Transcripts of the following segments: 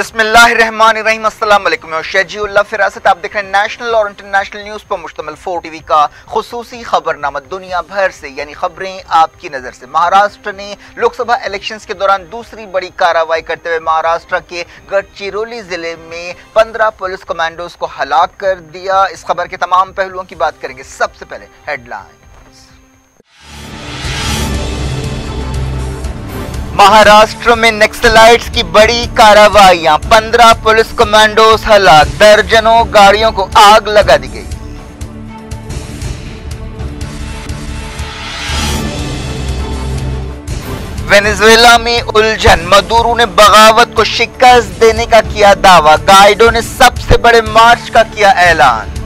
بسم اللہ الرحمن الرحیم، السلام علیکم۔ شیجی اللہ فراست، آپ دیکھ رہے ہیں نیشنل اور انٹرنیشنل نیوز پر مشتمل فور ٹی وی کا خصوصی خبر نامہ دنیا بھر سے یعنی خبریں آپ کی نظر سے۔ مہاراشٹر نے لوک سبھا الیکشنز کے دوران دوسری بڑی کارروائی کرتے ہوئے مہاراشٹر کے گڑچیرولی ضلع میں پندرہ پولیس کمانڈوز کو ہلاک کر دیا۔ اس خبر کے تمام پہلوؤں کی بات کریں گے۔ سب سے پہلے ہیڈ لائن مہاراشٹر میں نیکسلائٹس کی بڑی کارروائیاں پندرہ پولیس کمانڈوز ہلاک۔ درجنوں گاڑیوں کو آگ لگا دی گئی۔ وینزویلا میں الجھن۔ مدورو نے بغاوت کو شکست دینے کا کیا دعویٰ۔ گائیڈو نے سب سے بڑے مارچ کا کیا اعلان۔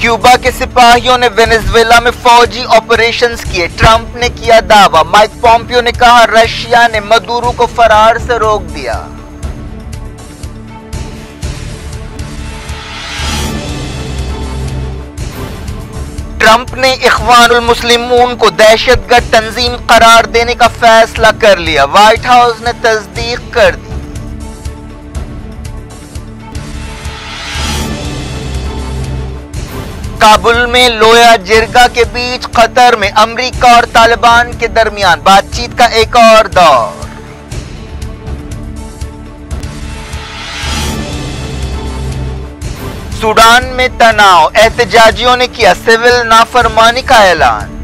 کیوبا کے سپاہیوں نے وینزویلا میں فوجی آپریشنز کیے۔ ٹرمپ نے کیا دعویٰ۔ مائک پومپیو نے کہا، رشیا نے مدورو کو فرار سے روک دیا۔ ٹرمپ نے اخوان المسلمون کو دہشت گرد تنظیم قرار دینے کا فیصلہ کر لیا۔ وائٹ ہاؤس نے تصدیق کر دی۔ کابل میں لویا جرگا کے بیچ قطر میں امریکہ اور طالبان کے درمیان بات چیت کا ایک اور دور۔ سوڈان میں تناؤ، احتجاجیوں نے کیا سول نافرمانی کا اعلان۔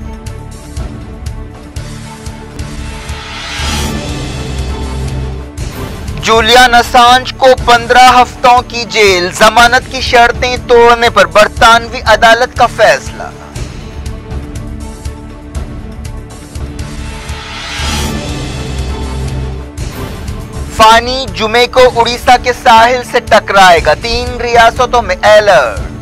جولیا نسانج کو پندرہ ہفتوں کی جیل، ضمانت کی شرطیں توڑنے پر برطانوی عدالت کا فیصلہ۔ فانی جمعے کو اڑیسہ کے ساحل سے ٹکرائے گا۔ تین ریاستوں میں الرٹ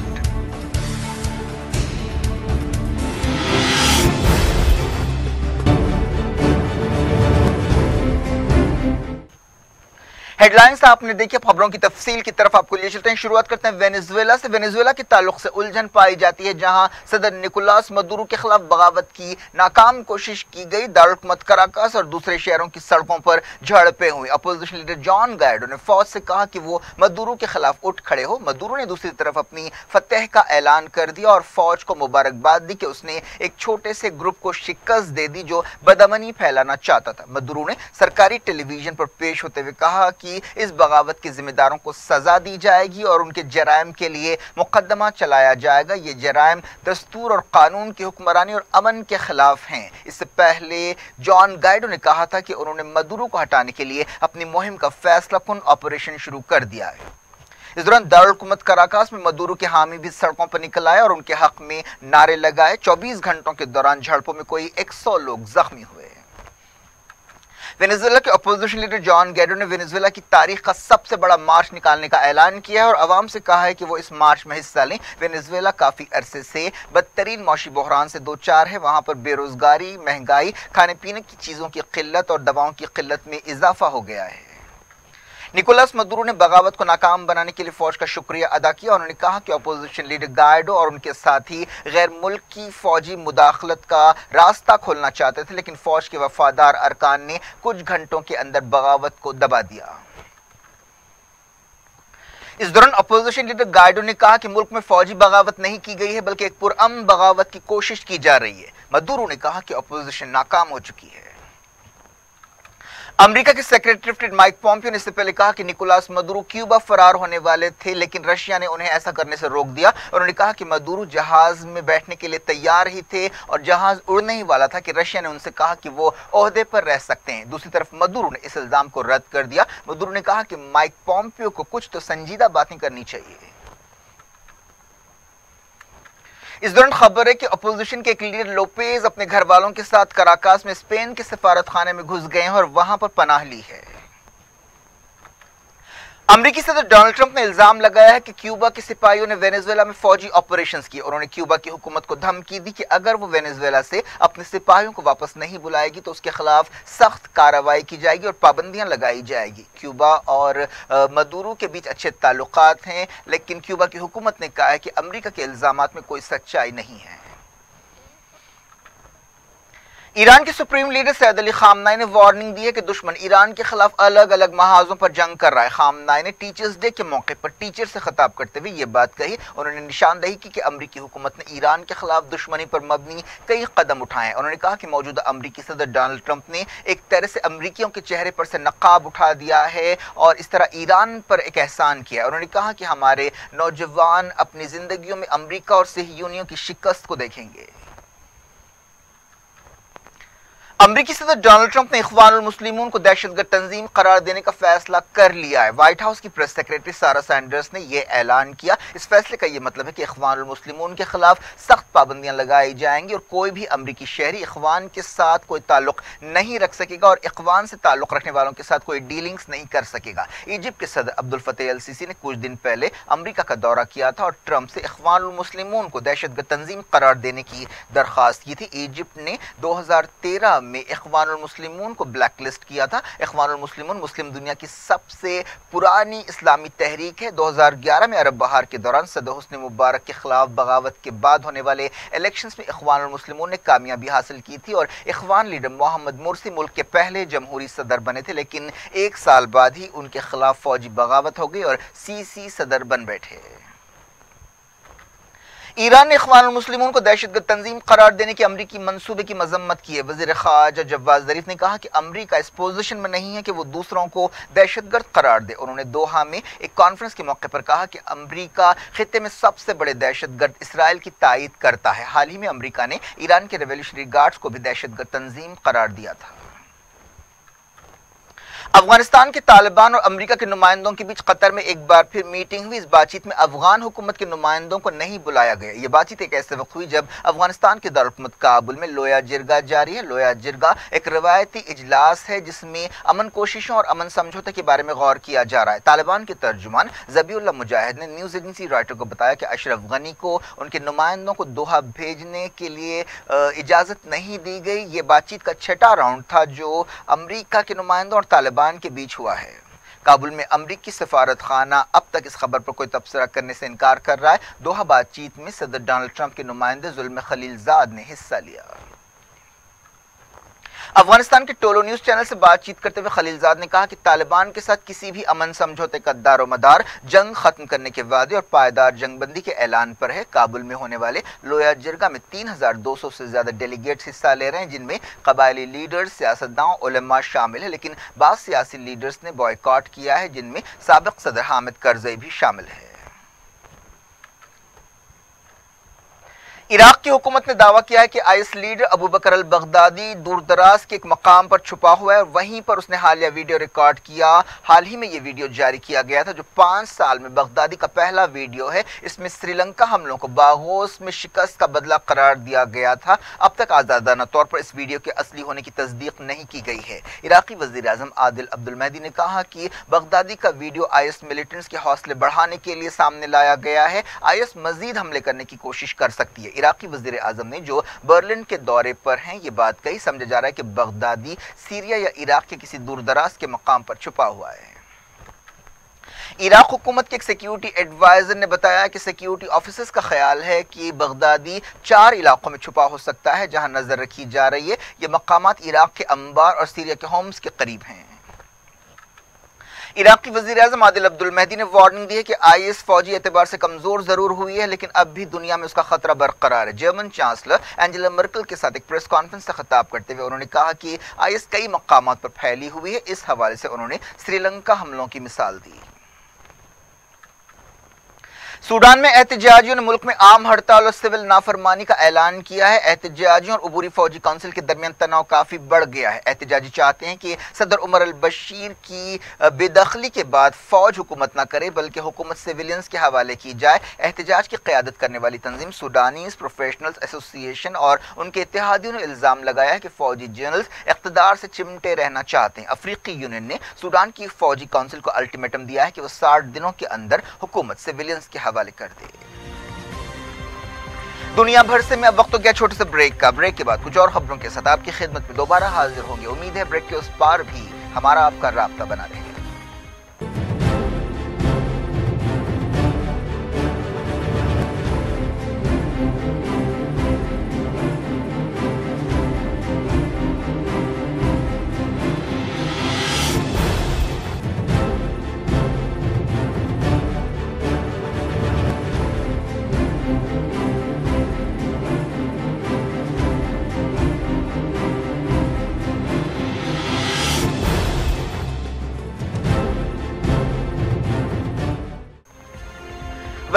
ہیڈ لائنز آپ نے دیکھی خبروں کی تفصیل کی طرف آپ کو لے چلتے ہیں۔ شروعات کرتے ہیں وینزویلا سے۔ وینزویلا کے تعلق سے الجھن پائی جاتی ہے، جہاں صدر نکولاس مدورو کے خلاف بغاوت کی، ناکام کوشش کی گئی۔ دارالحکومت کراکاس اور دوسرے شہروں کی سڑکوں پر جھڑپیں ہوئی اپوزیشن لیڈر جان گائیڈو نے فوج سے کہا کہ وہ مدورو کے خلاف اٹھ کھڑے ہو۔ مدورو نے دوسری طرف اپنی فتح کا اعلان کر دیا اور فوج کو مبارکباد دی کہ اس نے ایک چھوٹے سے گروپ کو شکست دے دی جو بدمنی پھیلانا چاہتا تھا۔ مدورو نے سرکاری ٹیلی ویژن پر پیش ہوتے ہوئے کہا کہ اس بغاوت کے ذمہ داروں کو سزا دی جائے گی اور ان کے جرائم کے لیے مقدمہ چلایا جائے گا۔ یہ جرائم دستور اور قانون کی حکمرانی اور امن کے خلاف ہیں۔ اس سے پہلے جان گائیڈو نے کہا تھا کہ انہوں نے مدورو کو ہٹانے کے لیے اپنی مہم کا فیصلہ کن آپریشن شروع کر دیا ہے۔ اس دوران دارالحکومت کراکاس میں مدورو کے حامی بھی سڑکوں پر نکل آئے اور ان کے حق میں نعرے لگائے۔ چوبیس گھنٹوں کے دوران جھڑپوں میں کوئی ایک سو لوگ زخمی ہوئے۔ وینزویلا کے اپوزیشن لیڈر جان گیڈو نے وینزویلا کی تاریخ کا سب سے بڑا مارچ نکالنے کا اعلان کیا ہے اور عوام سے کہا ہے کہ وہ اس مارچ میں حصہ لیں۔ وینزویلا کافی عرصے سے بدترین معاشی بحران سے دو چار ہے وہاں پر بے روزگاری، مہنگائی، کھانے پینے کی چیزوں کی قلت اور دواؤں کی قلت میں اضافہ ہو گیا ہے۔ نکولاس مدورو نے بغاوت کو ناکام بنانے کے لیے فوج کا شکریہ ادا کیا انہوں نے کہا کہ اپوزیشن لیڈر گائیڈو اور ان کے ساتھی غیر ملکی فوجی مداخلت کا راستہ کھولنا چاہتے تھے، لیکن فوج کے وفادار ارکان نے کچھ گھنٹوں کے اندر بغاوت کو دبا دیا۔ اس دوران اپوزیشن لیڈر گائیڈو نے کہا کہ ملک میں فوجی بغاوت نہیں کی گئی ہے، بلکہ ایک پرامن بغاوت کی کوشش کی جا رہی ہے۔ مدورو نے کہا کہ اپوزیشن ناکام ہو چکی ہے۔ امریکہ کے سیکریٹری مائک پومپیو نے اس سے پہلے کہا کہ نکولاس مدورو کیوبا فرار ہونے والے تھے، لیکن رشیا نے انہیں ایسا کرنے سے روک دیا۔ انہوں نے کہا کہ مدورو جہاز میں بیٹھنے کے لیے تیار ہی تھے اور جہاز اڑنے ہی والا تھا کہ رشیا نے ان سے کہا کہ وہ عہدے پر رہ سکتے ہیں۔ دوسری طرف مدورو نے اس الزام کو رد کر دیا۔ مدورو نے کہا کہ مائک پومپیو کو کچھ تو سنجیدہ باتیں کرنی چاہیے۔ اس دوران خبر ہے کہ اپوزیشن کے ایک لیڈر لوپیز اپنے گھر والوں کے ساتھ کراکاس میں اسپین کے سفارت خانے میں گھس گئے ہیں اور وہاں پر پناہ لی ہے۔ امریکی صدر ڈونلڈ ٹرمپ نے الزام لگایا ہے کہ کیوبا کے سپاہیوں نے وینزویلا میں فوجی آپریشنز کی اور انہوں نے کیوبا کی حکومت کو دھمکی دی کہ اگر وہ وینزویلا سے اپنے سپاہیوں کو واپس نہیں بلائے گی تو اس کے خلاف سخت کارروائی کی جائے گی اور پابندیاں لگائی جائے گی۔ کیوبا اور مدورو کے بیچ اچھے تعلقات ہیں، لیکن کیوبا کی حکومت نے کہا ہے کہ امریکہ کے الزامات میں کوئی سچائی نہیں ہے۔ ایران کے سپریم لیڈر سید علی خامنائی نے وارننگ دی ہے کہ دشمن ایران کے خلاف الگ الگ محاذوں پر جنگ کر رہا ہے۔ خامنائی نے ٹیچرز ڈے کے موقع پر ٹیچر سے خطاب کرتے ہوئے یہ بات کہی۔ انہوں نے نشاندہی کی کہ امریکی حکومت نے ایران کے خلاف دشمنی پر مبنی کئی قدم اٹھائے ہیں۔ انہوں نے کہا کہ موجودہ امریکی صدر ڈونلڈ ٹرمپ نے ایک طرح سے امریکیوں کے چہرے پر سے نقاب اٹھا دیا ہے اور اس طرح ایران پر ایک احسان کیا انہوں نے کہا کہ ہمارے نوجوان اپنی زندگیوں میں امریکہ اور صحیونیوں کی شکست کو دیکھیں گے۔ امریکی صدر ڈونلڈ ٹرمپ نے اخوان المسلمون کو دہشت گرد تنظیم قرار دینے کا فیصلہ کر لیا ہے۔ وائٹ ہاؤس کی پریس سیکریٹری سارا سینڈرز نے یہ اعلان کیا۔ اس فیصلے کا یہ مطلب ہے کہ اخوان المسلمون کے خلاف سخت پابندیاں لگائی جائیں گی اور کوئی بھی امریکی شہری اخوان کے ساتھ کوئی تعلق نہیں رکھ سکے گا اور اخوان سے تعلق رکھنے والوں کے ساتھ کوئی ڈیلنگز نہیں کر سکے گا۔ ایجپٹ کے صدر عبد الفتح السیسی نے کچھ دن پہلے امریکہ کا دورہ کیا تھا اور ٹرمپ سے اخوان المسلمون کو دہشت گرد تنظیم قرار دینے کی درخواست کی تھی۔ ایجپٹ نے دو ہزار تیرہ میں میں اخوان المسلمون کو بلیک لسٹ کیا تھا۔ اخوان المسلمون، مسلم دنیا کی سب سے پرانی اسلامی تحریک ہے۔ دو ہزار گیارہ میں عرب بہار کے دوران صدر حسن مبارک کے خلاف بغاوت کے بعد ہونے والے الیکشنز میں اخوان المسلمون نے کامیابی حاصل کی تھی اور اخوان لیڈر محمد مرسی ملک کے پہلے جمہوری صدر بنے تھے، لیکن ایک سال بعد ہی ان کے خلاف فوجی بغاوت ہو گئی اور سی سی صدر بن بیٹھے۔ ایران نے اخوان المسلمون کو دہشت گرد تنظیم قرار دینے کے امریکی منصوبے کی مذمت کی ہے۔ وزیر خارجہ جواز ظریف نے کہا کہ امریکہ اس پوزیشن میں نہیں ہے کہ وہ دوسروں کو دہشت گرد قرار دے۔ انہوں نے دوحہ میں ایک کانفرنس کے موقع پر کہا کہ امریکہ خطے میں سب سے بڑے دہشت گرد اسرائیل کی تائید کرتا ہے۔ حال ہی میں امریکہ نے ایران کے ریولیوشنری گارڈز کو بھی دہشت گرد تنظیم قرار دیا تھا۔ افغانستان کے طالبان اور امریکہ کے نمائندوں کے بیچ قطر میں ایک بار پھر میٹنگ ہوئی۔ اس بات چیت میں افغان حکومت کے نمائندوں کو نہیں بلایا گیا۔ یہ بات چیت ایک ایسے وقت ہوئی جب افغانستان کے دارالحکومت کابل میں لویا جرگا جاری ہے۔ لویا جرگا ایک روایتی اجلاس ہے جس میں امن کوششوں اور امن سمجھوتے کے بارے میں غور کیا جا رہا ہے۔ طالبان کے ترجمان زبی اللہ مجاہد نے نیوز ایجنسی رائٹر کو بتایا کہ اشرف غنی کو ان کے نمائندوں کو دوحہ بھیجنے کے لیے اجازت نہیں دی گئی۔ یہ بات چیت کا چھٹا راؤنڈ تھا جو امریکہ کے نمائندوں اور طالبان کے بیچ ہوا ہے۔ کابل میں امریکی سفارت خانہ اب تک اس خبر پر کوئی تبصرہ کرنے سے انکار کر رہا ہے۔ دوہا بات چیت میں صدر ڈونلڈ ٹرمپ کے نمائندے ظلم خلیل زاد نے حصہ لیا۔ افغانستان کے ٹولو نیوز چینل سے بات چیت کرتے ہوئے خلیل زاد نے کہا کہ طالبان کے ساتھ کسی بھی امن سمجھوتے کا دار و مدار جنگ ختم کرنے کے وعدے اور پائیدار جنگ بندی کے اعلان پر ہے۔ کابل میں ہونے والے لویا جرگا میں تین ہزار دو سو سے زیادہ ڈیلیگیٹس حصہ لے رہے ہیں، جن میں قبائلی لیڈرز، سیاستداں، علماء شامل ہیں، لیکن بعض سیاسی لیڈرز نے بوائے کیا ہے، جن میں سابق صدر حامد کرزئی بھی شامل ہے عراق کی حکومت نے دعویٰ کیا ہے کہ ice leader Abu Bakr al Baghdadi دور دراز کے ایک مقام پر چھپا ہوا ہے وہیں پر اس نے حالیہ ویڈیو ریکارڈ کیا۔ حال ہی میں یہ ویڈیو جاری کیا گیا تھا جو پانچ سال میں بغدادی کا پہلا ویڈیو ہے۔ اس میں سری لنکا حملوں کو باغوس میں شکست کا بدلہ قرار دیا گیا تھا۔ اب تک آزادانہ طور پر اس ویڈیو کے اصلی ہونے کی تصدیق نہیں کی گئی ہے۔ عراقی وزیر اعظم عادل عبد المہدی نے کہا کہ بغدادی کا ویڈیو آئی ایس ملیٹنٹس کے حوصلے بڑھانے کے لیے سامنے لایا گیا ہے۔ آئی ایس مزید حملے کرنے کی کوشش کر سکتی ہے۔ عراقی وزیر اعظم نے جو برلن کے دورے پر ہیں، یہ بات کہی، سمجھا جا رہا ہے کہ بغدادی، سیریا یا عراق کے کسی دور دراز کے مقام پر چھپا ہوا ہے۔ عراق حکومت کے ایک سیکیورٹی ایڈوائزر نے بتایا کہ سیکیورٹی آفیسرز کا خیال ہے کہ بغدادی چار علاقوں میں چھپا ہو سکتا ہے جہاں نظر رکھی جا رہی ہے۔ یہ مقامات عراق کے انبار اور سیریا کے ہومز کے قریب ہیں۔ عراقی وزیر اعظم عادل عبد المہدی نے وارننگ دی ہے کہ آئی ایس فوجی اعتبار سے کمزور ضرور ہوئی ہے، لیکن اب بھی دنیا میں اس کا خطرہ برقرار ہے۔ جرمن چانسلر اینجلا مرکل کے ساتھ ایک پریس کانفرنس سے خطاب کرتے ہوئے انہوں نے کہا کہ آئی ایس کئی مقامات پر پھیلی ہوئی ہے۔ اس حوالے سے انہوں نے سری لنکا حملوں کی مثال دی۔ سوڈان میں احتجاجیوں نے ملک میں عام ہڑتال اور سول نافرمانی کا اعلان کیا ہے۔ احتجاجیوں اور عبوری فوجی کونسل کے درمیان تناؤ کافی بڑھ گیا ہے۔ احتجاجی چاہتے ہیں کہ صدر عمر البشیر کی بے دخلی کے بعد فوج حکومت نہ کرے، بلکہ حکومت سیولینز کے حوالے کی جائے۔ احتجاج کی قیادت کرنے والی تنظیم سوڈانیز پروفیشنلز ایسوسیشن اور ان کے اتحادیوں نے الزام لگایا ہے کہ فوجی جنرلز اقتدار سے چمٹے رہنا چاہتے ہیں۔ افریقی یونین نے سوڈان کی فوجی کونسل کو الٹیمیٹم دیا ہے کہ وہ ساٹھ دنوں کے اندر حکومت سیولینز کے حوالے حوالے کر دے۔ دنیا بھر سے میں اب وقت ہو گیا چھوٹے سے بریک کا۔ بریک کے بعد کچھ اور خبروں کے ساتھ آپ کی خدمت میں دوبارہ حاضر ہوں گے۔ امید ہے بریک کے اس پار بھی ہمارا آپ کا رابطہ بنا رہے۔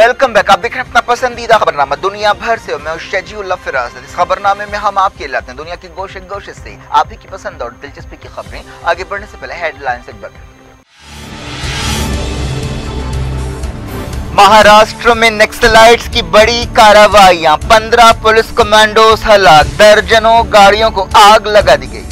ویلکم بیک آپ دیکھ رہے ہیں اپنا پسندیدہ خبرنامہ. دنیا بھر سے میں شجی اللہ فراز اس خبرنامے میں ہم آپ کے لاتے ہیں دنیا کی گوشے گوشے سے. آپ ہی کی پسند اور دلچسپی کی خبریں. آگے بڑھنے سے پہلے ہیڈ لائن سے بڑھ مہاراشٹر میں نیکسلائٹس کی بڑی کاروائیاں. پندرہ پولیس کمانڈوز ہلاک. درجنوں گاڑیوں کو آگ لگا دی گئی.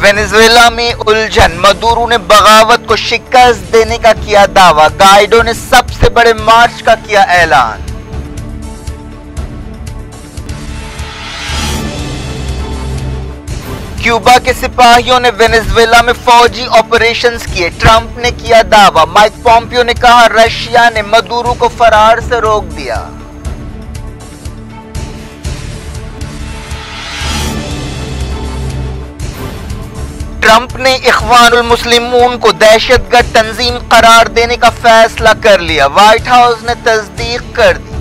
وینزویلا میں الجھن۔ مدورو نے بغاوت کو شکست دینے کا کیا دعویٰ۔ گائیڈو نے سب سے بڑے مارچ کا کیا اعلان۔ کیوبا کے سپاہیوں نے وینزویلا میں فوجی آپریشنز کیے۔ ٹرمپ نے کیا دعویٰ۔ مائک پومپیو نے کہا، رشیا نے مدورو کو فرار سے روک دیا۔ ٹرمپ نے اخوان المسلمون کو دہشت گرد تنظیم قرار دینے کا فیصلہ کر لیا۔ وائٹ ہاؤس نے تصدیق کر دی۔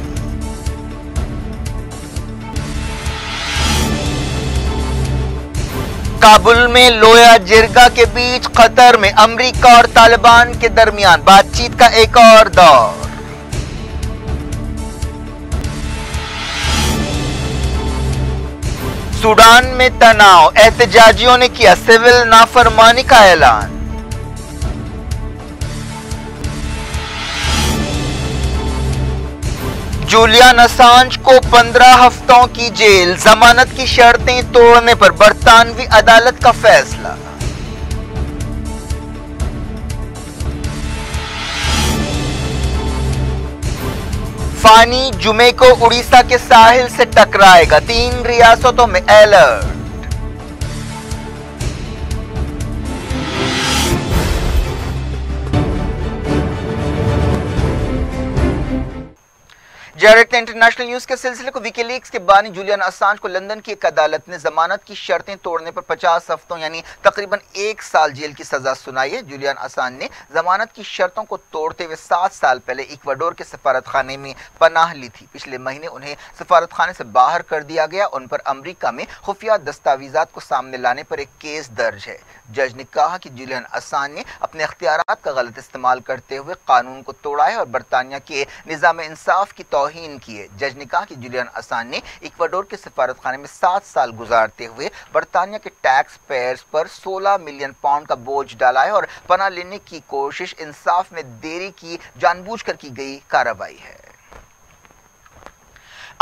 کابل میں لویا جرگا کے بیچ قطر میں امریکہ اور طالبان کے درمیان بات چیت کا ایک اور دور۔ سوڈان میں تناؤ، احتجاجیوں نے کیا، سول نافرمانی کا اعلان۔ جولیا اسانج کو پندرہ ہفتوں کی جیل، ضمانت کی شرطیں توڑنے پر برطانوی عدالت کا فیصلہ۔ فانی جمعے کو اڑیسہ کے ساحل سے ٹکرائے گا۔ تین ریاستوں میں الرٹ ڈائریکٹ انٹرنیشنل نیوز کے سلسلے کو ویکی لیکس کے بانی جولیان اسانج کو لندن کی ایک عدالت نے ضمانت کی شرطیں توڑنے پر پچاس ہفتوں یعنی تقریباً ایک سال جیل کی سزا سنائی ہے۔ جولیان اسانج نے ضمانت کی شرطوں کو توڑتے ہوئے سات سال پہلے ایکوڈور کے سفارت خانے میں پناہ لی تھی۔ پچھلے مہینے انہیں سفارت خانے سے باہر کر دیا گیا۔ ان پر امریکہ میں خفیہ دستاویزات کو سامنے لانے پر ایک کیس درج ہے۔ جج نے کہا کہ جولیان اسانج نے اپنے اختیارات کا غلط استعمال کرتے ہوئے قانون کو توڑا ہے اور برطانیہ کے نظام انصاف کی توہین توہین کیے۔ جج نے کہا کہ جولیان اسان نے ایکواڈور کے سفارت خانے میں سات سال گزارتے ہوئے برطانیہ کے ٹیکس پیئرز پر سولہ ملین پاؤنڈ کا بوجھ ڈالا ہے اور پناہ لینے کی کوشش انصاف میں دیری کی جان بوجھ کر کی گئی کارروائی ہے۔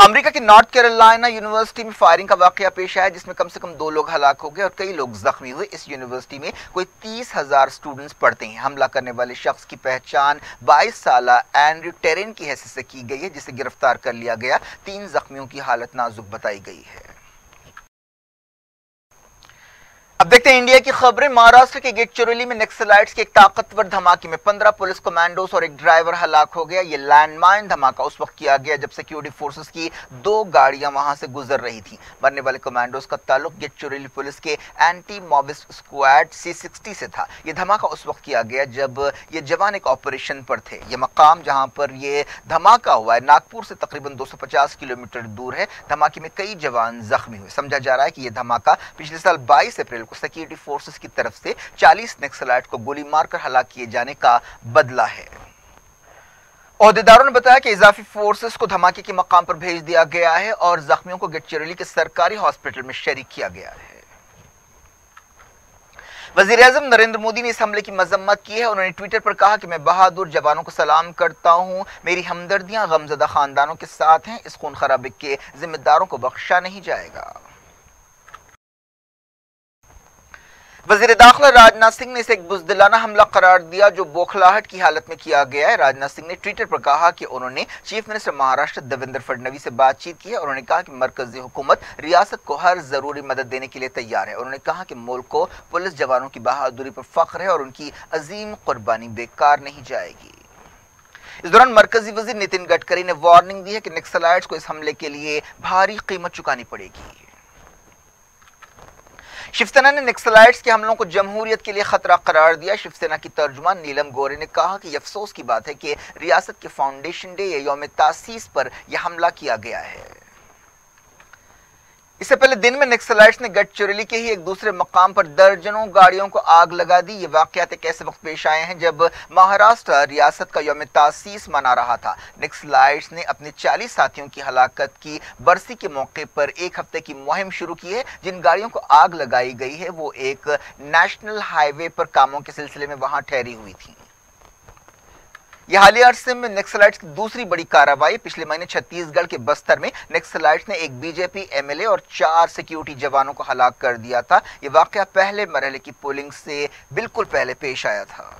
امریکہ کی نارتھ کیرولائنہ یونیورسٹی میں فائرنگ کا واقعہ پیش آیا جس میں کم سے کم دو لوگ ہلاک ہو گئے اور کئی لوگ زخمی ہوئے۔ اس یونیورسٹی میں کوئی تیس ہزار سٹوڈنٹس پڑھتے ہیں۔ حملہ کرنے والے شخص کی پہچان بائیس سالہ اینڈریو ٹیرین کی حیثیت سے کی گئی ہے، جسے گرفتار کر لیا گیا۔ تین زخمیوں کی حالت نازک بتائی گئی ہے۔ اب دیکھتے ہیں انڈیا کی خبریں۔ مہاراشٹر کے گیٹ چوریلی میں نیکسلائٹس کے ایک طاقتور دھماکے میں پندرہ پولیس کمانڈوز اور ایک ڈرائیور ہلاک ہو گیا۔ یہ لینڈ مائن دھماکہ اس وقت کیا گیا جب سیکیورٹی فورسز کی دو گاڑیاں وہاں سے گزر رہی تھیں۔ مرنے والے کمانڈوز کا تعلق گیٹ چوریلی پولیس کے anti mobster squad C sixty سے تھا۔ یہ دھماکہ اس وقت کیا گیا جب یہ جوان ایک آپریشن پر تھے۔ یہ مقام جہاں پر یہ دھماکہ ہوا ہے، ناگپور سے تقریباً دو سو پچاس کلومیٹر دور ہے۔ دھماکے میں کئی جوان زخمی ہوئے۔ سمجھا جا رہا ہے کہ یہ دھماکہ پچھلے سال بائیس اپریل سیکیورٹی فورسز کی طرف سے چالیس نیکسلائٹ کو گولی مار کر ہلاک کیے جانے کا بدلہ ہے۔ عہدیداروں نے بتایا کہ اضافی فورسز کو دھماکے کے مقام پر بھیج دیا گیا ہے اور زخمیوں کو گٹچریلی کے سرکاری ہاسپٹل میں شریک کیا گیا ہے۔ وزیر اعظم نریندر مودی نے اس حملے کی مذمت کی ہے۔ انہوں نے ٹویٹر پر کہا کہ میں بہادر جوانوں کو سلام کرتا ہوں۔ میری ہمدردیاں غمزدہ خاندانوں کے ساتھ ہیں۔ اس خون خرابے کے ذمہ داروں کو بخشا نہیں جائے گا۔ وزیر داخلہ راجناتھ سنگھ نے اسے ایک بزدلانہ حملہ قرار دیا جو بوکھلاہٹ کی حالت میں کیا گیا ہے۔ راجناتھ سنگھ نے ٹویٹر پر کہا کہ انہوں نے چیف منسٹر مہاراشٹر دیویندر فڈنوی سے بات چیت کی ہے انہوں نے کہا کہ مرکزی حکومت ریاست کو ہر ضروری مدد دینے کے لیے تیار ہے۔ انہوں نے کہا کہ ملک کو پولیس جوانوں کی بہادری پر فخر ہے اور ان کی عظیم قربانی بیکار نہیں جائے گی۔ اس دوران مرکزی وزیر نتن گڈکری نے وارننگ دی ہے کہ نیکسلائٹس کو اس حملے کے لیے بھاری قیمت چکانی پڑے گی۔ شیوسینا نے نکسلائٹس کے حملوں کو جمہوریت کے لیے خطرہ قرار دیا۔ شیوسینا کی ترجمان نیلم گورے نے کہا کہ یہ افسوس کی بات ہے کہ ریاست کے فاؤنڈیشن ڈے یا یوم تاسیس پر یہ حملہ کیا گیا ہے۔ اس سے پہلے دن میں نکسلائٹس نے گٹ چوریلی کے ہی ایک دوسرے مقام پر درجنوں گاڑیوں کو آگ لگا دی۔ یہ واقعات ایک ایسے وقت پیش آئے ہیں جب مہاراشٹر ریاست کا یوم تاسیس منا رہا تھا۔ نکسلائٹس نے اپنے چالیس ساتھیوں کی ہلاکت کی برسی کے موقع پر ایک ہفتے کی مہم شروع کی ہے۔ جن گاڑیوں کو آگ لگائی گئی ہے، وہ ایک نیشنل ہائی وے پر کاموں کے سلسلے میں وہاں ٹھہری ہوئی تھیں۔ یہ حالیہ عرصے میں نیکسلائٹس کی دوسری بڑی کارروائی پچھلے مہینے چھتیس گڑھ کے بستر میں نیکسلائٹس نے ایک B J P M L A اور چار سیکیورٹی جوانوں کو ہلاک کر دیا تھا۔ یہ واقعہ پہلے مرحلے کی پولنگ سے بالکل پہلے پیش آیا تھا۔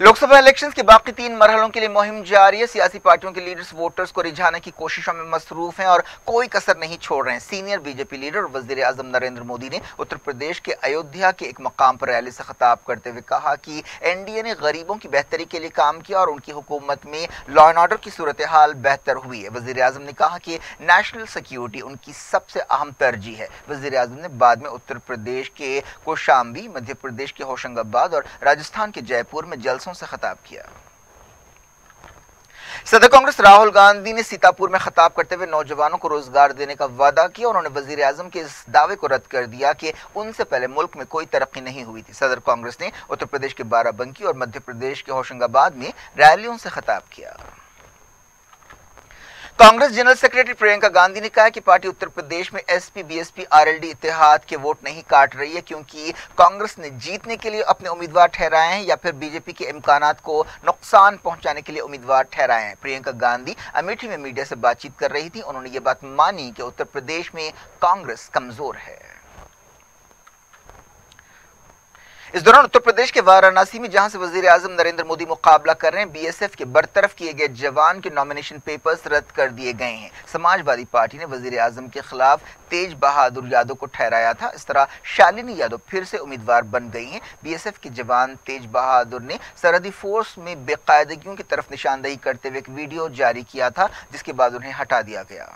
لوک سبھا الیکشنز کے باقی تین مرحلوں کے لیے مہم جاری ہے۔ سیاسی پارٹیوں کے لیڈرز ووٹرز کو رجھانے کی کوششوں میں مصروف ہیں اور کوئی کسر نہیں چھوڑ رہے ہیں۔ Senior B J P leader اور وزیر اعظم نریندر مودی نے اتر پردیش کے ایودھیا کے ایک مقام پر ریلی سے خطاب کرتے ہوئے کہا کہ این ڈی اے نے غریبوں کی بہتری کے لیے کام کیا اور ان کی حکومت میں لا اینڈ آرڈر کی صورتحال بہتر ہوئی ہے۔ وزیر اعظم نے کہا کہ نیشنل سیکیورٹی ان کی سب سے اہم ترجیح ہے۔ وزیر اعظم نے بعد میں اتر پردیش کے کوشامبی، مدھیہ پردیش کے ہوشنگ آباد اور راجستھان کے جے پور میں جلسوں سے خطاب کیا۔ صدر کانگریس راہل گاندھی نے سیتاپور میں خطاب کرتے ہوئے نوجوانوں کو روزگار دینے کا وعدہ کیا۔ اور انہوں نے وزیر اعظم کے اس دعوے کو رد کر دیا کہ ان سے پہلے ملک میں کوئی ترقی نہیں ہوئی تھی۔ صدر کانگریس نے اتر پردیش کے بارہ بنکی اور مدھیہ پردیش کے ہوشنگ آباد میں ریلیوں سے خطاب کیا۔ کانگریس جنرل سیکرٹری پرینکا گاندھی نے کہا کہ پارٹی اتر پردیش میں S P, B S P, R L D اتحاد کے ووٹ نہیں کاٹ رہی ہے کیونکہ کانگریس نے جیتنے کے لیے اپنے امیدوار ٹھہرائے ہیں یا پھر بی جے پی کے امکانات کو نقصان پہنچانے کے لیے امیدوار ٹھہرائے ہیں۔ پرینکا گاندھی امیٹھی میں میڈیا سے بات چیت کر رہی تھی انہوں نے یہ بات مانی کہ اتر پردیش میں کانگریس کمزور ہے۔ اس دوران اتر پردیش کے وارانسی میں جہاں سے وزیر اعظم نریندر مودی مقابلہ کر رہے ہیں، بی ایس ایف کے برطرف کیے گئے جوان کے نامنیشن پیپرز رد کر دیے گئے ہیں۔ سماج وادی پارٹی نے وزیر اعظم کے خلاف تیج بہادر یادو کو ٹھہرایا تھا۔ اس طرح شالنی یادو پھر سے امیدوار بن گئی ہیں۔ بی ایس ایف کے جوان تیج بہادر نے سرحدی فورس میں بے قاعدگیوں کی طرف نشاندہی کرتے ہوئے ایک ویڈیو جاری کیا تھا، جس کے بعد انہیں ہٹا دیا گیا۔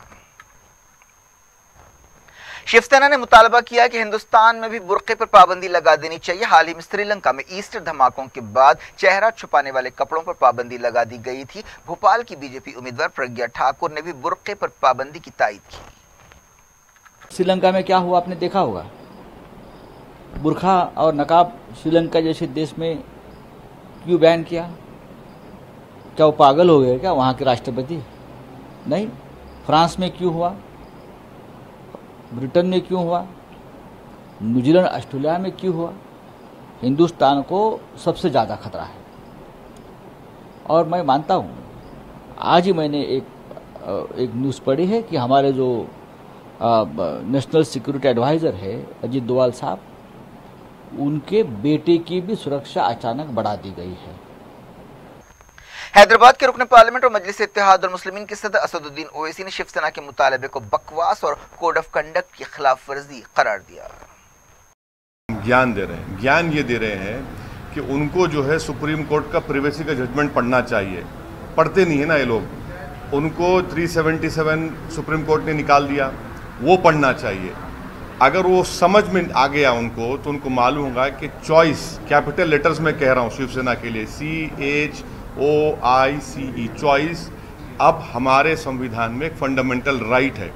شیوسینا نے مطالبہ کیا کہ ہندوستان میں بھی برقعے پر پابندی لگا دینی چاہیے۔ حال ہی میں سری لنکا میں ایسٹر دھماکوں کے بعد چہرہ چھپانے والے کپڑوں پر پابندی لگا دی گئی تھی۔ بھوپال کی بی جے پی امیدوار پرگیا ٹھاکر نے بھی برقعے پر پابندی کی تائید کی۔ سری لنکا میں کیا ہوا آپ نے دیکھا ہوگا؟ برکھا اور نقاب سری لنکا جیسے دیش میں کیوں بین کیا؟ کیا وہ پاگل ہو گئے کیا وہاں کے راشٹرپتی؟ نہیں۔ فرانس میں کیوں ہوا؟ برٹن میں کیوں ہوا؟ نیوزی لینڈ آسٹریلیا میں کیوں ہوا؟ ہندوستان کو سب سے زیادہ خطرہ ہے۔ اور میں مانتا ہوں، آج ہی میں نے ایک ایک نیوز پڑھی ہے کہ ہمارے جو نیشنل سیکورٹی ایڈوائزر ہے، اجیت دوال صاحب، ان کے بیٹے کی بھی سرکشا اچانک بڑھا دی گئی ہے۔ حیدرآباد کے رکن پارلیمنٹ اور مجلس اتحاد المسلمین کے صدر اسد الدین اویسی نے شیو سینا کے مطالبے کو بکواس اور کوڈ آف کنڈکٹ کی خلاف ورزی قرار دیا۔ گیان دے رہے ہیں۔ گیان یہ دے رہے ہیں کہ ان کو جو ہے سپریم کورٹ کا پریویسی کا ججمنٹ پڑھنا چاہیے۔ پڑھتے نہیں ہیں نا یہ لوگ۔ ان کو 377 سپریم کورٹ نے نکال دیا۔ وہ پڑھنا چاہیے۔ اگر وہ سمجھ میں آ گیا ان کو تو ان کو معلوم ہوگا کہ چوائس کیپٹل لیٹرز میں کہہ رہا ہوں شیو سینا کے لیے سی ایچ او آئی سی ای چوائس اب ہمارے سنویدھان میں ایک فنڈامنٹل رائٹ ہے۔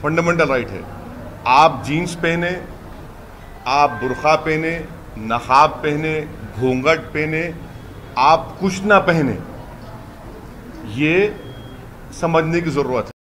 فنڈامنٹل رائٹ ہے۔ آپ جینس پہنے، آپ برخہ پہنے نخاب پہنے، گھونگٹ پہنے، آپ کچھ نہ پہنے، یہ سمجھنے کی ضرورت ہے۔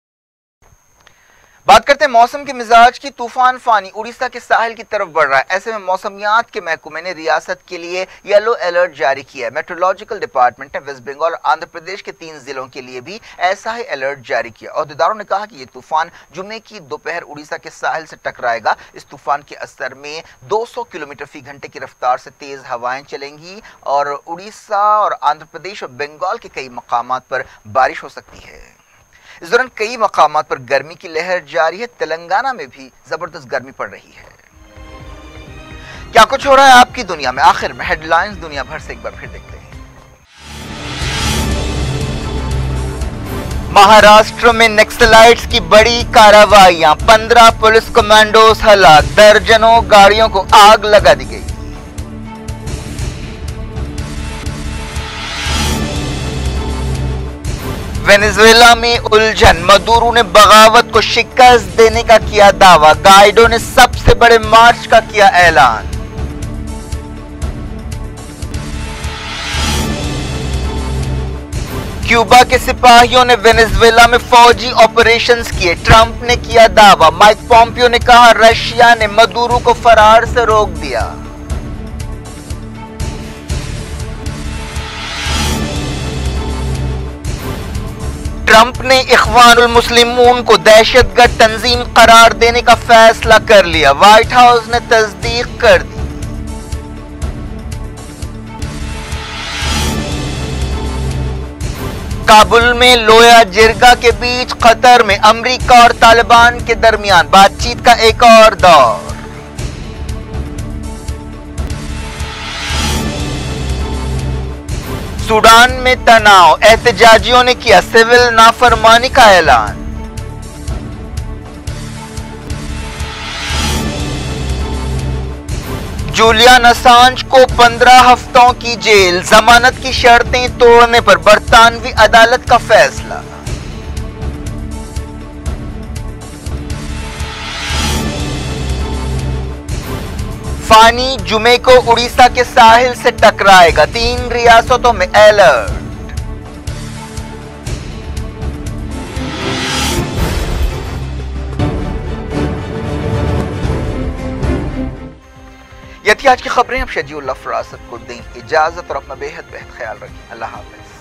بات کرتے ہیں موسم کے مزاج کی، طوفان، فانی، اڑیسہ کے ساحل کی طرف بڑھ رہا ہے۔ ایسے میں موسمیات کے محکمے نے ریاست کے لیے یلو الرٹ جاری کیا ہے۔ میٹرولوجیکل ڈپارٹمنٹ نے ویسٹ بنگال اور آندھر پردیش کے تین ضلعوں کے لیے بھی ایسا ہی الرٹ جاری کیا۔ عہدیداروں نے کہا کہ یہ طوفان جمعے کی دوپہر اڑیسہ کے ساحل سے ٹکرائے گا۔ اس طوفان کے اثر میں دو سو کلومیٹر فی گھنٹے کی رفتار سے تیز ہوائیں چلیں گی اور اڑیسہ اور آندھر پردیش اور بنگال کے کئی مقامات پر بارش ہو سکتی ہے۔ اس دوران کئی مقامات پر گرمی کی لہر جاری ہے۔ تلنگانہ میں بھی زبردست گرمی پڑ رہی ہے۔ کیا کچھ ہو رہا ہے آپ کی دنیا میں؟ آخر میں ہیڈ لائنز دنیا بھر سے ایک بار پھر دیکھتے ہیں۔ مہاراشٹر میں نیکسلائٹس کی بڑی کاروائیاں۔ پندرہ پولیس کمانڈوز ہلاک۔ درجنوں گاڑیوں کو آگ لگا دی گئی۔ وینزویلا میں الجھن۔ مدورو نے بغاوت کو شکست دینے کا کیا دعویٰ۔ گائیڈو نے سب سے بڑے مارچ کا کیا اعلان۔ کیوبا کے سپاہیوں نے وینزویلا میں فوجی آپریشنز کیے۔ ٹرمپ نے کیا دعویٰ۔ مائک پومپیو نے کہا، رشیا نے مدورو کو فرار سے روک دیا۔ ٹرمپ نے اخوان المسلمون کو دہشت گرد تنظیم قرار دینے کا فیصلہ کر لیا۔ وائٹ ہاؤس نے تصدیق کر دی۔ کابل میں لویا جرگا کے بیچ قطر میں امریکہ اور طالبان کے درمیان بات چیت کا ایک اور دور۔ سوڈان میں تناؤ۔ احتجاجیوں نے کیا۔ سول نافرمانی کا اعلان۔ جولیا اسانج کو پندرہ ہفتوں کی جیل۔ ضمانت کی شرطیں توڑنے پر برطانوی عدالت کا فیصلہ۔ فانی جمعے کو اڑیسہ کے ساحل سے ٹکرائے گا۔ تین ریاستوں میں الرٹ یہ تھی آج کی خبریں۔ اب شجی اللہ فراست کو دیں اجازت اور اپنا بے حد بہت خیال رکھیں۔ اللہ حافظ۔